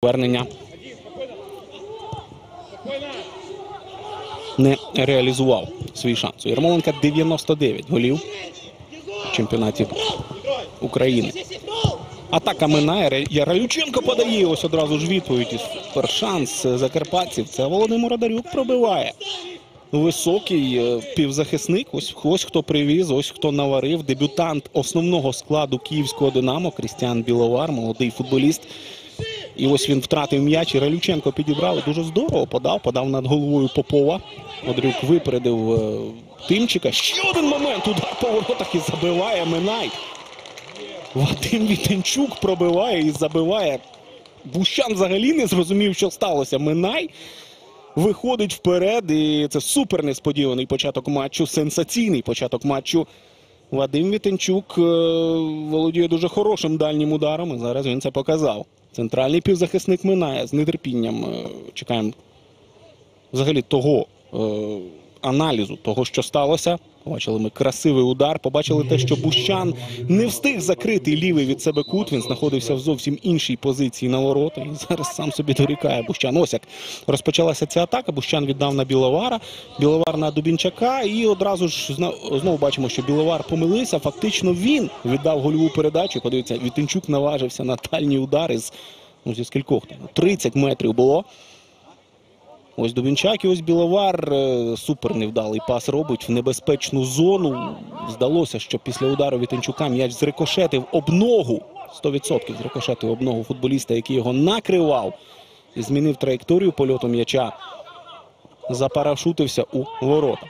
Повернення не реалізував свій шанс. Ярмоленка 99 голів в чемпіонаті України. Атака минає. Яралюченко подає. Ось одразу ж відповідь. Першанс закарпатців. Це Володимир Одарюк пробиває. Високий е, півзахисник. Ось, ось хто привіз, ось хто наварив. Дебютант основного складу київського Динамо Крістіан Біловар, молодий футболіст. І ось він втратив м'яч. І Ралюченко підібрали. Дуже здорово подав, подав над головою Попова. Одрюк випередив е, Тимчика. Ще один момент. Удар по воротах і забиває Минай. Вадим Вітенчук пробиває і забиває. Бущан взагалі не зрозумів, що сталося. Минай виходить вперед. І це супер несподіваний початок матчу. Сенсаційний початок матчу. Вадим Вітенчук е, володіє дуже хорошим дальнім ударом. І зараз він це показав. Центральний півзахисник минає з нетерпінням. е, Чекаємо взагалі того е, аналізу, того, що сталося. Побачили ми красивий удар. Побачили те, що Бущан не встиг закрити лівий від себе кут. Він знаходився в зовсім іншій позиції на ворота. І зараз сам собі дорікає Бущан. Ось як розпочалася ця атака. Бущан віддав на Біловара, Біловар на Дубінчака. І одразу ж знову бачимо, що Біловар помилився. Фактично він віддав гольову передачу. Подивіться, Вітенчук наважився на дальній удар із ну, зі скількох там 30 метрів було. Ось Дубінчак і ось Біловар. Е, Супер невдалий пас робить в небезпечну зону. Здалося, що після удару Вітенчука м'яч зрикошетив об ногу. 100% зрикошетив об ногу футболіста, який його накривав. І змінив траєкторію польоту м'яча. Запарашутився у ворота.